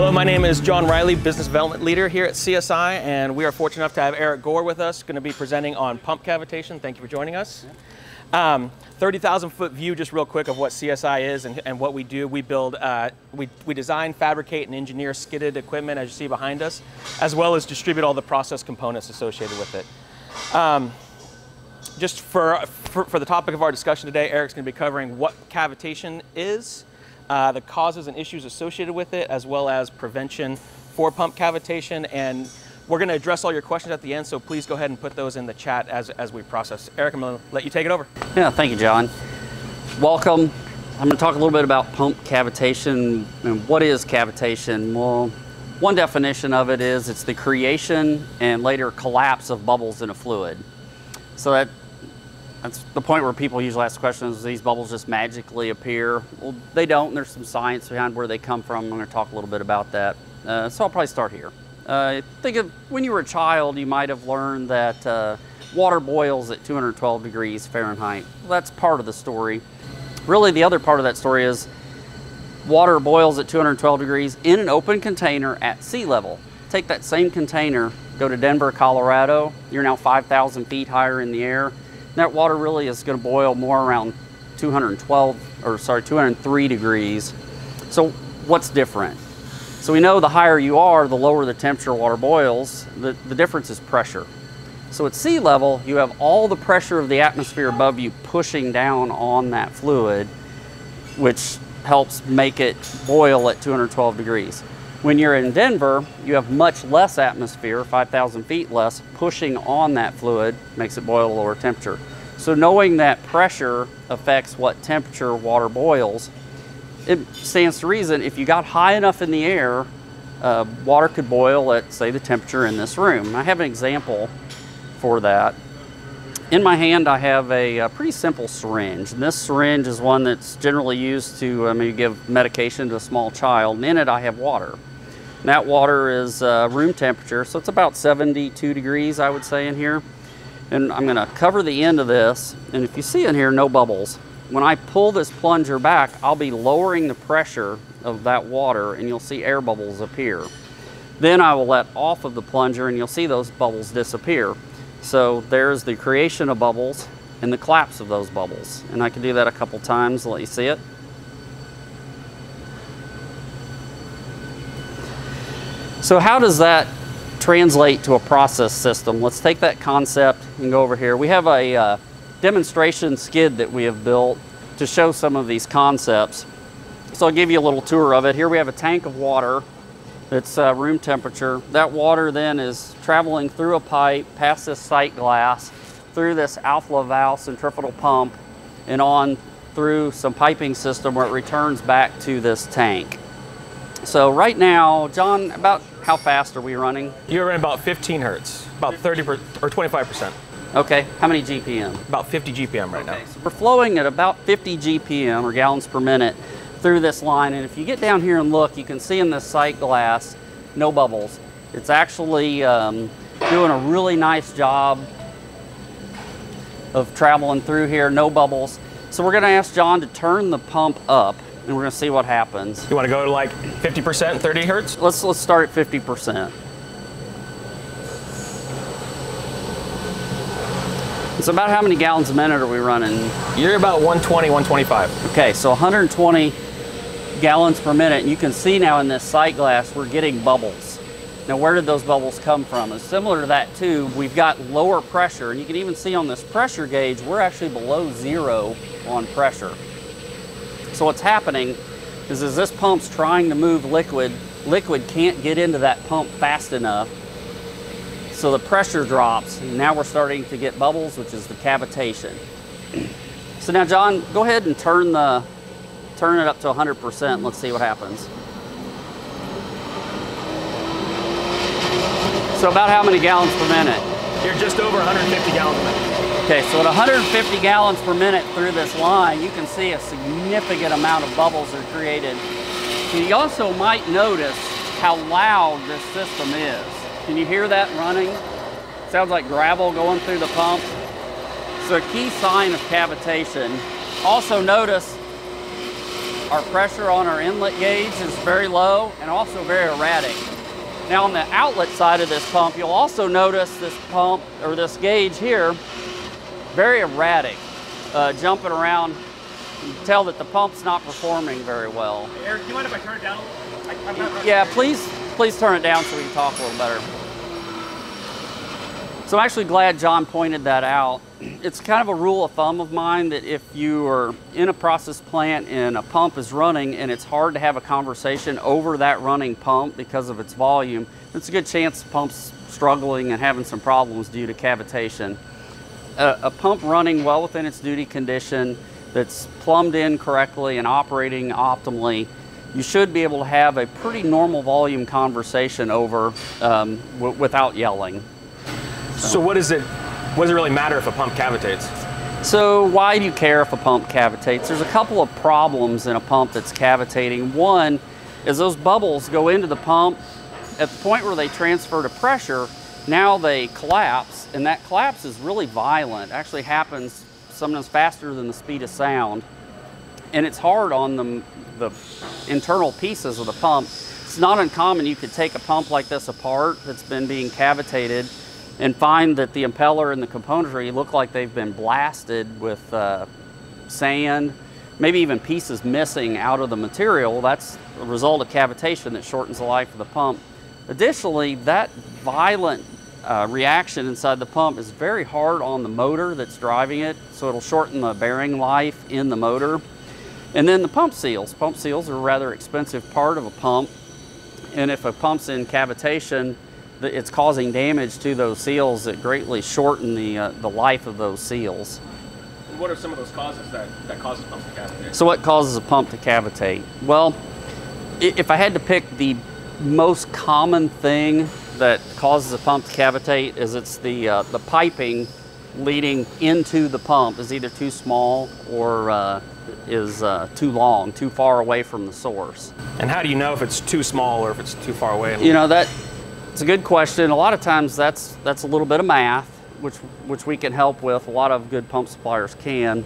Hello, my name is John Riley, Business Development Leader here at CSI, and we are fortunate enough to have Eric Gore with us, going to be presenting on pump cavitation. Thank you for joining us. Um, 30,000 foot view, just real quick, of what CSI is and, and what we do. We build, uh, we, we design, fabricate, and engineer skidded equipment, as you see behind us, as well as distribute all the process components associated with it. Um, just for, for, for the topic of our discussion today, Eric's going to be covering what cavitation is, uh, the causes and issues associated with it, as well as prevention for pump cavitation. And we're going to address all your questions at the end, so please go ahead and put those in the chat as, as we process. Eric, I'm going to let you take it over. Yeah, thank you, John. Welcome. I'm going to talk a little bit about pump cavitation and what is cavitation. Well, one definition of it is it's the creation and later collapse of bubbles in a fluid. So that that's the point where people usually ask questions, these bubbles just magically appear? Well, they don't. There's some science behind where they come from. I'm going to talk a little bit about that. Uh, so I'll probably start here. Uh, think of when you were a child, you might have learned that uh, water boils at 212 degrees Fahrenheit. Well, that's part of the story. Really, the other part of that story is water boils at 212 degrees in an open container at sea level. Take that same container, go to Denver, Colorado. You're now 5,000 feet higher in the air that water really is going to boil more around 212 or sorry 203 degrees. So what's different? So we know the higher you are, the lower the temperature water boils. The, the difference is pressure. So at sea level, you have all the pressure of the atmosphere above you pushing down on that fluid, which helps make it boil at 212 degrees. When you're in Denver, you have much less atmosphere, 5,000 feet less, pushing on that fluid, makes it boil at a lower temperature. So knowing that pressure affects what temperature water boils, it stands to reason if you got high enough in the air, uh, water could boil at, say, the temperature in this room. I have an example for that. In my hand, I have a, a, pretty simple syringe. And this syringe is one that's generally used to maybe give medication to a small child. And in it, I have water. That water is uh, room temperature, so it's about 72 degrees, I would say, in here. And I'm gonna cover the end of this, and if you see in here, no bubbles. When I pull this plunger back, I'll be lowering the pressure of that water, and you'll see air bubbles appear. Then I will let off of the plunger, and you'll see those bubbles disappear. So there's the creation of bubbles and the collapse of those bubbles. And I can do that a couple times, let you see it. So how does that translate to a process system? Let's take that concept and go over here. We have a uh, demonstration skid that we have built to show some of these concepts. So I'll give you a little tour of it. Here we have a tank of water that's uh, room temperature. That water then is traveling through a pipe, past this sight glass, through this Alfa Laval centrifugal pump, and on through some piping system where it returns back to this tank. So right now, John, about how fast are we running? You're running about 15 hertz, about 30 per, or 25%. Okay, how many GPM? About 50 GPM right okay. now. So we're flowing at about 50 GPM or gallons per minute through this line. And if you get down here and look, you can see in this sight glass, no bubbles. It's actually um, doing a really nice job of traveling through here, no bubbles. So we're gonna ask John to turn the pump up and we're gonna see what happens. You wanna go to like 50%, 30 hertz? Let's, let's start at 50%. So about how many gallons a minute are we running? You're about 120, 125. Okay, so 120 gallons per minute. And you can see now in this sight glass, we're getting bubbles. Now, where did those bubbles come from? It's similar to that tube. We've got lower pressure, and you can even see on this pressure gauge, we're actually below zero on pressure. So what's happening is as this pump's trying to move liquid, liquid can't get into that pump fast enough. So the pressure drops, and now we're starting to get bubbles, which is the cavitation. So now, John, go ahead and turn the turn it up to 100%. Let's see what happens. So about how many gallons per minute? You're just over 150 gallons a minute. Okay, so at 150 gallons per minute through this line, you can see a significant amount of bubbles are created. You also might notice how loud this system is. Can you hear that running? Sounds like gravel going through the pump. So a key sign of cavitation. Also notice our pressure on our inlet gauge is very low and also very erratic. Now on the outlet side of this pump, you'll also notice this pump or this gauge here, very erratic, uh, jumping around. You can tell that the pump's not performing very well. Eric, do you mind if I turn it down? I, yeah, please, please turn it down so we can talk a little better. So I'm actually glad John pointed that out. It's kind of a rule of thumb of mine that if you are in a process plant and a pump is running and it's hard to have a conversation over that running pump because of its volume, it's a good chance the pump's struggling and having some problems due to cavitation. A, a pump running well within its duty condition that's plumbed in correctly and operating optimally, you should be able to have a pretty normal volume conversation over um, without yelling. So what is it what does it really matter if a pump cavitates? So why do you care if a pump cavitates? There's a couple of problems in a pump that's cavitating. One is those bubbles go into the pump at the point where they transfer to pressure, now they collapse, and that collapse is really violent. It actually happens sometimes faster than the speed of sound. And it's hard on the, the internal pieces of the pump. It's not uncommon you could take a pump like this apart that's been being cavitated and find that the impeller and the componentry look like they've been blasted with uh, sand, maybe even pieces missing out of the material. That's a result of cavitation that shortens the life of the pump. Additionally, that violent uh, reaction inside the pump is very hard on the motor that's driving it, so it'll shorten the bearing life in the motor. And then the pump seals. Pump seals are a rather expensive part of a pump, and if a pump's in cavitation, it's causing damage to those seals that greatly shorten the, uh, the life of those seals. what are some of those causes that, that causes pump to cavitate? So what causes a pump to cavitate? Well, if I had to pick the most common thing that causes a pump to cavitate is it's the, uh, the piping leading into the pump is either too small or uh, is uh, too long, too far away from the source. And how do you know if it's too small or if it's too far away? You know, that it's a good question. A lot of times that's that's a little bit of math, which which we can help with. A lot of good pump suppliers can.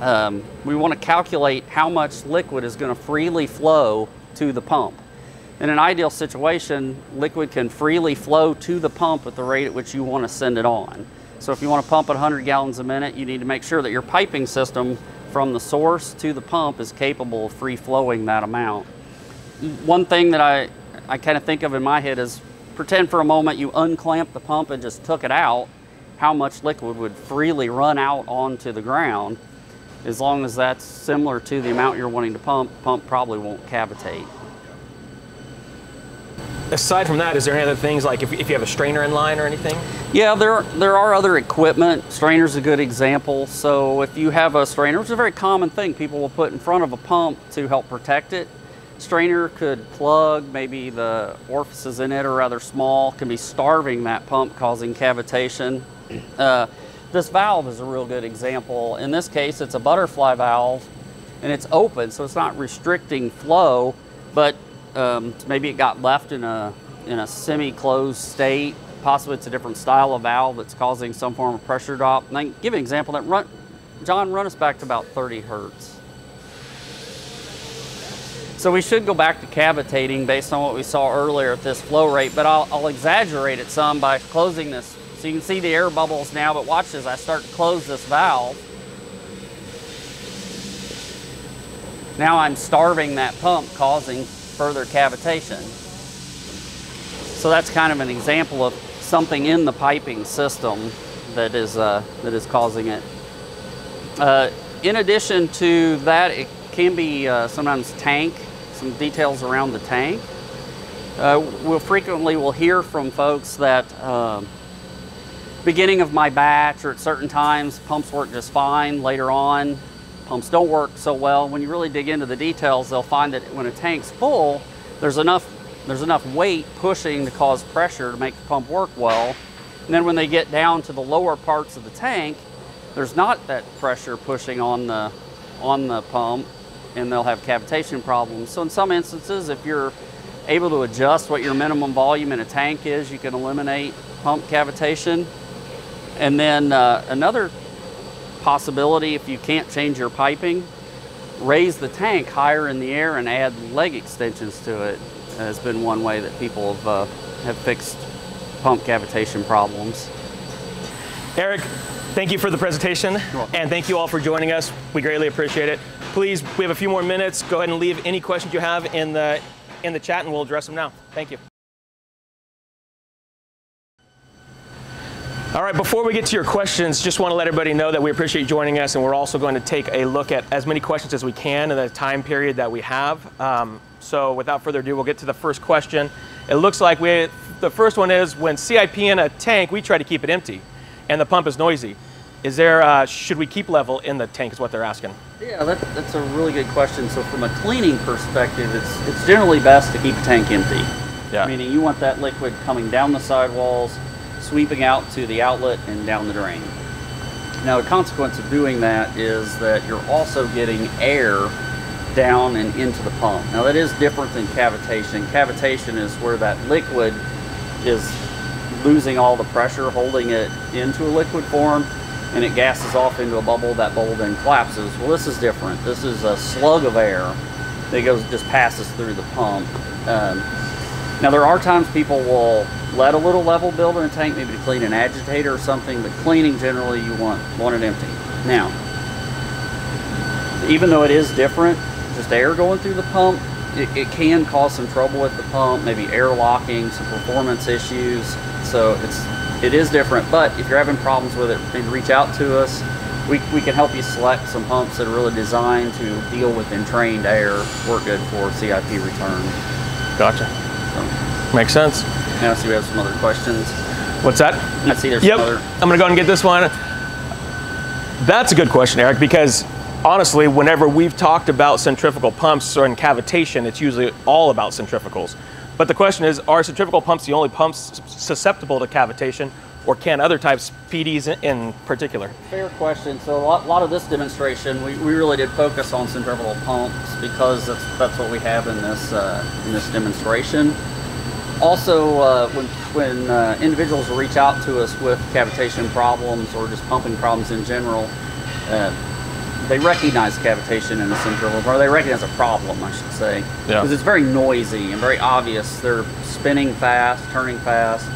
Um, we want to calculate how much liquid is going to freely flow to the pump. In an ideal situation, liquid can freely flow to the pump at the rate at which you want to send it on. So if you want to pump at 100 gallons a minute, you need to make sure that your piping system from the source to the pump is capable of free flowing that amount. One thing that I I kind of think of in my head is pretend for a moment you unclamp the pump and just took it out, how much liquid would freely run out onto the ground. As long as that's similar to the amount you're wanting to pump, pump probably won't cavitate. Aside from that, is there any other things like if, if you have a strainer in line or anything? Yeah, there, there are other equipment. Strainer's a good example. So if you have a strainer, which is a very common thing people will put in front of a pump to help protect it, strainer could plug, maybe the orifices in it are rather small, can be starving that pump, causing cavitation. Uh, this valve is a real good example. In this case, it's a butterfly valve and it's open, so it's not restricting flow, but um, maybe it got left in a, in a semi-closed state. Possibly it's a different style of valve that's causing some form of pressure drop. And I can give an example that run, John, run us back to about 30 hertz. So we should go back to cavitating based on what we saw earlier at this flow rate, but I'll, I'll, exaggerate it some by closing this. So you can see the air bubbles now, but watch as I start to close this valve. Now I'm starving that pump, causing further cavitation. So that's kind of an example of something in the piping system that is, uh, that is causing it. Uh, in addition to that, it can be uh, sometimes tank some details around the tank. Uh, we'll frequently will hear from folks that uh, beginning of my batch or at certain times pumps work just fine. Later on, pumps don't work so well. When you really dig into the details, they'll find that when a tank's full, there's enough there's enough weight pushing to cause pressure to make the pump work well. And then when they get down to the lower parts of the tank, there's not that pressure pushing on the on the pump and they'll have cavitation problems. So in some instances, if you're able to adjust what your minimum volume in a tank is, you can eliminate pump cavitation. And then uh, another possibility, if you can't change your piping, raise the tank higher in the air and add leg extensions to it has been one way that people have, uh, have fixed pump cavitation problems. Eric, thank you for the presentation, and thank you all for joining us. We greatly appreciate it. Please, we have a few more minutes. Go ahead and leave any questions you have in the in the chat, and we'll address them now. Thank you. All right, before we get to your questions, just want to let everybody know that we appreciate joining us, and we're also going to take a look at as many questions as we can in the time period that we have. Um, so without further ado, we'll get to the first question. It looks like we, the first one is, when CIP in a tank, we try to keep it empty, and the pump is noisy. Is there, uh, should we keep level in the tank is what they're asking. Yeah, that, that's a really good question. So from a cleaning perspective, it's, it's generally best to keep the tank empty. Yeah. Meaning you want that liquid coming down the sidewalls, sweeping out to the outlet and down the drain. Now the consequence of doing that is that you're also getting air down and into the pump. Now that is different than cavitation. Cavitation is where that liquid is losing all the pressure, holding it into a liquid form, and it gasses off into a bubble. That bubble then collapses. Well, this is different. This is a slug of air that goes just passes through the pump. Um, now there are times people will let a little level build in a tank, maybe to clean an agitator or something, but cleaning generally you want want it empty. Now, even though it is different, just air going through the pump, it, it can cause some trouble with the pump, maybe air locking, some performance issues. So it's it is different, but if you're having problems with it, maybe reach out to us. We, we can help you select some pumps that are really designed to deal with entrained air, work good for CIP return. Gotcha. Makes sense. now I see we have some other questions. What's that? I see there's Yep. some other. I'm gonna go ahead and get this one. That's a good question, Eric, because honestly, whenever we've talked about centrifugal pumps or in cavitation, it's usually all about centrifugals. But the question is, are centrifugal pumps the only pumps susceptible to cavitation, or can other types, PDs in- in particular? Fair question. So a lot, lot of this demonstration, we, we really did focus on centrifugal pumps because that's, that's what we have in this, uh, in this demonstration. Also, uh, when, when uh, individuals reach out to us with cavitation problems or just pumping problems in general, uh, they recognize cavitation in the centrifugal, or they recognize a problem, I should say. Yeah. Because it's very noisy and very obvious. They're spinning fast, turning fast,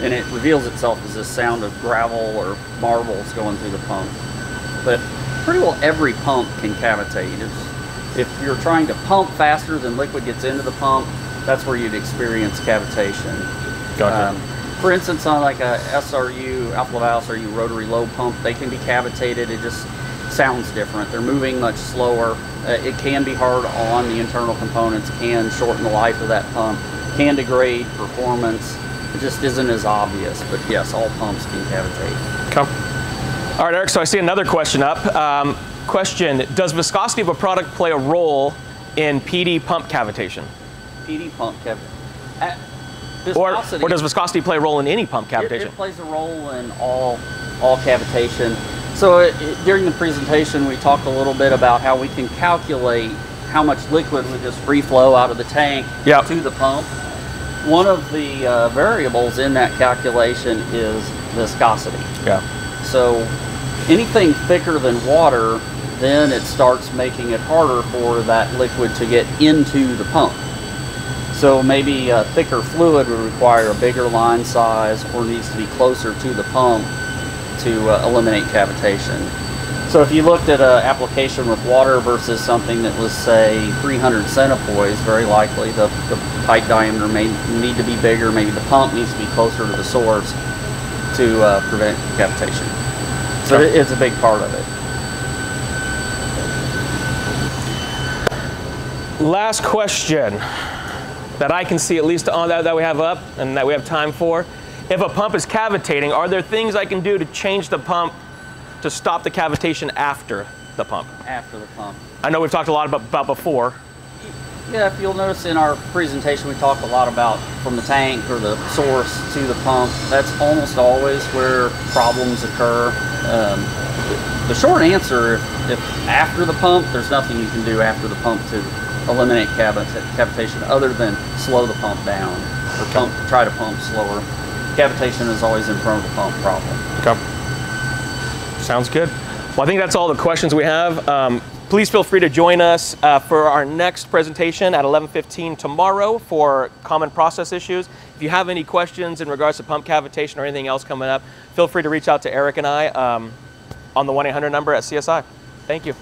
and it reveals itself as this sound of gravel or marbles going through the pump. But pretty well every pump can cavitate. It's, if you're trying to pump faster than liquid gets into the pump, that's where you'd experience cavitation. Gotcha. Um, for instance, on like a SRU, Alfa Laval SRU rotary lobe pump, they can be cavitated. It just sounds different. They're moving much slower. Uh, it can be hard on the internal components, can shorten the life of that pump, can degrade performance. It just isn't as obvious. But yes, all pumps can cavitate. Okay. All right, Eric, so I see another question up. Um, question, does viscosity of a product play a role in PD pump cavitation? PD pump cav- Or, or does viscosity play a role in any pump It, cavitation? it plays a role in all all cavitation. So it, it- during the presentation, we talked a little bit about how we can calculate how much liquid would just free flow out of the tank Yep. to the pump. One of the uh, variables in that calculation is viscosity. yeah. So anything thicker than water, then it starts making it harder for that liquid to get into the pump. So maybe a thicker fluid would require a bigger line size or needs to be closer to the pump to uh, eliminate cavitation. So if you looked at an application with water versus something that was say 300 centipoise, very likely the, the pipe diameter may need to be bigger, maybe the pump needs to be closer to the source to uh, prevent cavitation. So it's a big part of it. Last question that I can see, at least on that, that we have up and that we have time for. If a pump is cavitating, are there things I can do to change the pump to stop the cavitation after the pump? After the pump. I know we've talked a lot about, about before. Yeah, if you'll notice in our presentation, we talk a lot about from the tank or the source to the pump. That's almost always where problems occur. Um, the- the short answer, if, if after the pump, there's nothing you can do after the pump to eliminate cavitation other than slow the pump down or pump, try to pump slower. Cavitation is always in front of the pump problem. Okay. Sounds good. Well, I think that's all the questions we have. Um, Please feel free to join us uh, for our next presentation at 11:15 tomorrow for common process issues. If you have any questions in regards to pump cavitation or anything else coming up, feel free to reach out to Eric and I um, on the 1-800 number at CSI. Thank you.